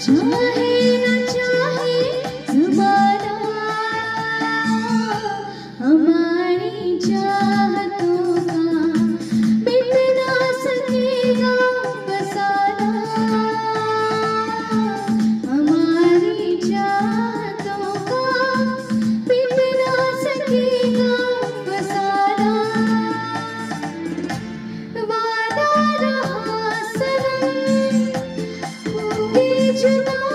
Just you. know